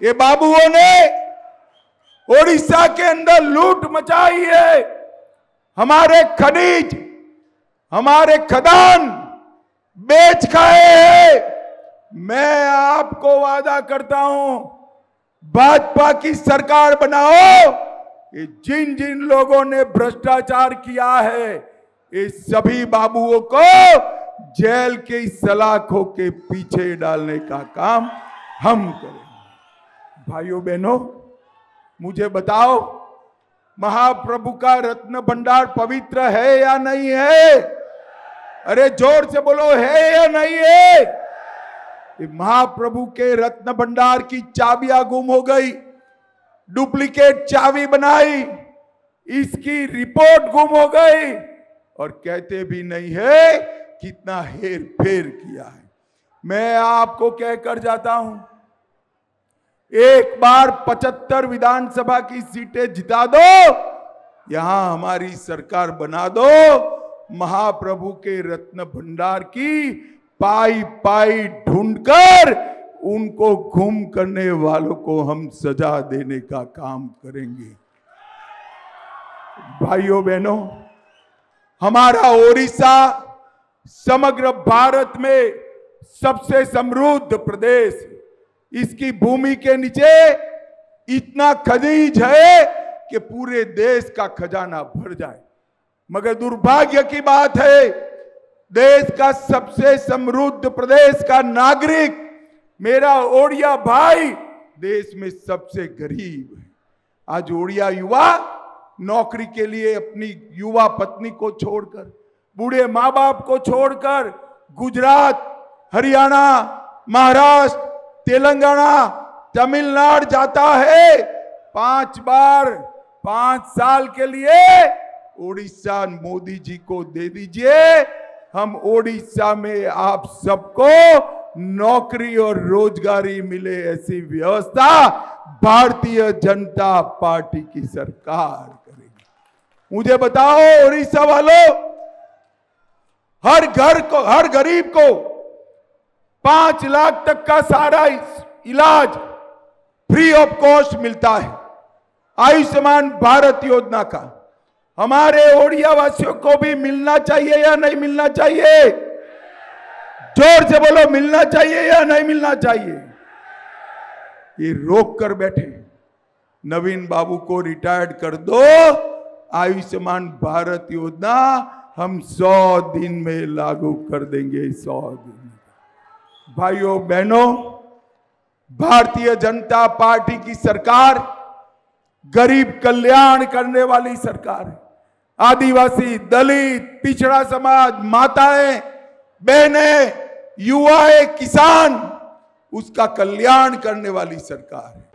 ये बाबुओं ने ओडिशा के अंदर लूट मचाई है। हमारे खनिज, हमारे खदान बेच खाए हैं। मैं आपको वादा करता हूँ, भाजपा की सरकार बनाओ। ये जिन जिन लोगों ने भ्रष्टाचार किया है, ये सभी बाबुओं को जेल के सलाखों के पीछे डालने का काम हम करेंगे। भाइयों बहनों, मुझे बताओ, महाप्रभु का रत्न भंडार पवित्र है या नहीं है? अरे ज़ोर से बोलो, है या नहीं है? महाप्रभु के रत्न भंडार की चाबियाँ गुम हो गई, डुप्लीकेट चाबी बनाई, इसकी रिपोर्ट गुम हो गई, और कहते भी नहीं है कितना हेर फेर किया है। मैं आपको कहकर जाता हूँ एक बार 75 विधानसभा की सीटें जिता दो। यहाँ हमारी सरकार बना दो। महाप्रभु के रत्न भंडार की पाई पाई ढूंढकर उनको घूम करने वालों को हम सजा देने का काम करेंगे। भाइयों, बहनों, हमारा ओडिशा, समग्र भारत में सबसे समृद्ध प्रदेश इसकी भूमि के नीचे इतना खनिज है कि पूरे देश का खजाना भर जाए। मगर दुर्भाग्य की बात है, देश का सबसे समृद्ध प्रदेश का नागरिक मेरा ओडिया भाई देश में सबसे गरीब है। आज ओडिया युवा नौकरी के लिए अपनी युवा पत्नी को छोड़कर, बूढ़े माँ बाप को छोड़कर गुजरात, हरियाणा, महाराष्ट्र तेलंगाना तमिलनाडु जाता है। पाँच बार, पाँच साल के लिए ओडिशा मोदी जी को दे दीजिए। हम ओडिशा में आप सबको नौकरी और रोजगारी मिले ऐसी व्यवस्था भारतीय जनता पार्टी की सरकार करेगी। मुझे बताओ, ओडिशा वालों, हर घर को, हर गरीब को पाँच लाख तक का सारा इलाज फ्री ऑफ़ कॉस्ट मिलता है। आयुष्मान भारत योजना का। हमारे ओडिया वासियों को भी मिलना चाहिए या नहीं मिलना चाहिए? ज़ोर से बोलो, मिलना चाहिए या नहीं मिलना चाहिए? ये रोक कर बैठे। नवीन बाबू को रिटायर्ड कर दो। आयुष्मान भारत योजना हम सौ दिन में लागू कर देंगे, सौ दिन। भाइयों, बहनों, भारतीय जनता पार्टी की सरकार गरीब कल्याण करने वाली सरकार है। आदिवासी, दलित, पिछड़ा समाज, माताएँ, बहनें, युवाएँ, किसान, उसका कल्याण करने वाली सरकार है।